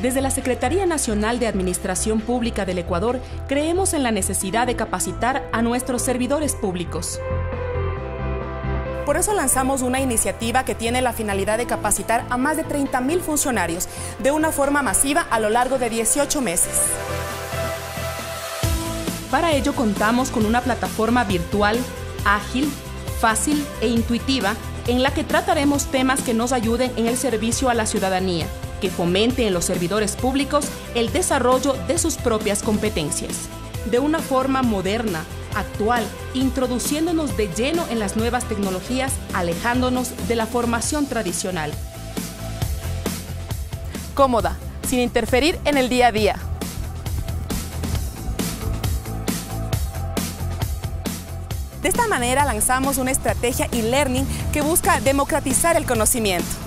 Desde la Secretaría Nacional de Administración Pública del Ecuador, creemos en la necesidad de capacitar a nuestros servidores públicos. Por eso lanzamos una iniciativa que tiene la finalidad de capacitar a más de 30.000 funcionarios de una forma masiva a lo largo de 18 meses. Para ello contamos con una plataforma virtual, ágil, fácil e intuitiva en la que trataremos temas que nos ayuden en el servicio a la ciudadanía, que fomente en los servidores públicos el desarrollo de sus propias competencias, de una forma moderna, actual, introduciéndonos de lleno en las nuevas tecnologías, alejándonos de la formación tradicional. Cómoda, sin interferir en el día a día. De esta manera lanzamos una estrategia e-learning que busca democratizar el conocimiento.